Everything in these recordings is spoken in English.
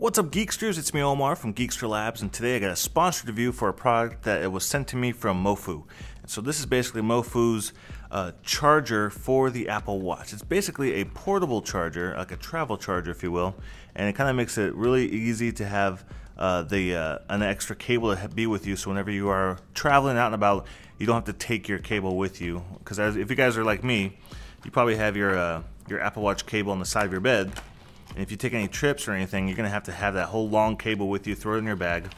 What's up, Geeksters? It's me, Omar from Geekster Labs, and today I got a sponsored review for a product that was sent to me from Mofuu. So this is basically Mofuu's uh, charger for the Apple Watch. It's basically a portable charger, like a travel charger, if you will, and it kind of makes it really easy to have uh, the uh, an extra cable to be with you. So whenever you are traveling out and about, you don't have to take your cable with you. Because if you guys are like me, you probably have your uh, your Apple Watch cable on the side of your bed and if you take any trips or anything, you're to have to have that whole long cable with you, throw it in your bag,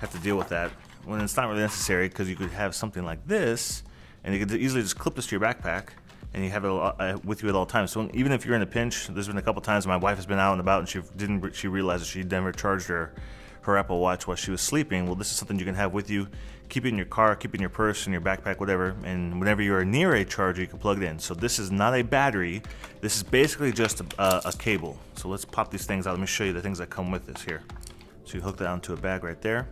have to deal with that. When it's not really necessary because you could have something like this, and you could easily just clip this to your backpack, and you have it uh, with you at all times. So even if you're in a pinch, there's been a couple times my wife has been out and about, and she didn't she realized that she never charged her her Apple Watch while she was sleeping. Well, this is something you can have with you. Keep it in your car, keep it in your purse, in your backpack, whatever. And whenever you are near a charger, you can plug it in. So this is not a battery. This is basically just a, a cable. So let's pop these things out. Let me show you the things that come with this here. So you hook that onto a bag right there.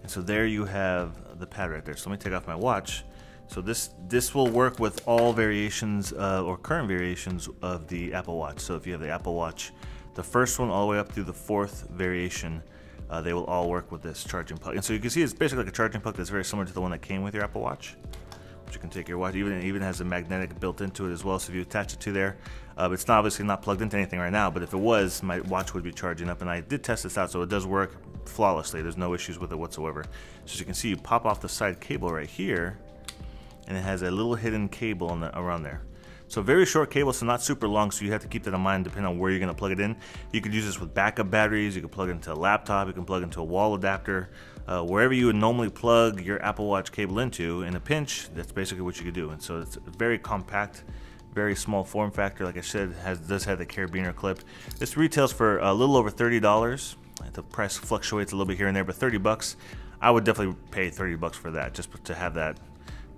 And so there you have the pad right there. So let me take off my watch. So this this will work with all variations uh, or current variations of the Apple Watch. So if you have the Apple Watch, the first one all the way up through the fourth variation, uh, they will all work with this charging plug. And so you can see it's basically like a charging plug that's very similar to the one that came with your Apple Watch. Which you can take your watch, even it even has a magnetic built into it as well. So if you attach it to there, uh, it's not obviously not plugged into anything right now. But if it was, my watch would be charging up. And I did test this out, so it does work flawlessly. There's no issues with it whatsoever. So as you can see, you pop off the side cable right here, and it has a little hidden cable the, around there. So very short cable, so not super long, so you have to keep that in mind depending on where you're gonna plug it in. You could use this with backup batteries, you can plug it into a laptop, you can plug into a wall adapter, uh, wherever you would normally plug your Apple Watch cable into, in a pinch, that's basically what you could do. And so it's very compact, very small form factor, like I said, has does have the carabiner clip. This retails for a little over $30. The price fluctuates a little bit here and there, but 30 bucks, I would definitely pay 30 bucks for that, just to have that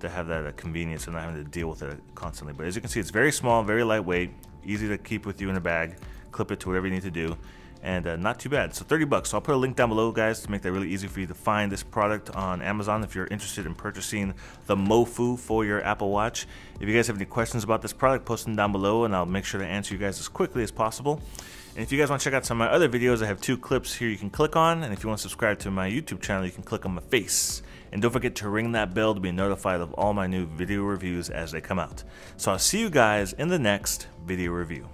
to have that a convenience and not having to deal with it constantly. But as you can see, it's very small, very lightweight, easy to keep with you in a bag, clip it to whatever you need to do, and uh, not too bad. So 30 bucks. So I'll put a link down below, guys, to make that really easy for you to find this product on Amazon if you're interested in purchasing the Mofuu for your Apple Watch. If you guys have any questions about this product, post them down below, and I'll make sure to answer you guys as quickly as possible. And if you guys want to check out some of my other videos, I have two clips here you can click on. And if you want to subscribe to my YouTube channel, you can click on my face. And don't forget to ring that bell to be notified of all my new video reviews as they come out. So I'll see you guys in the next video review.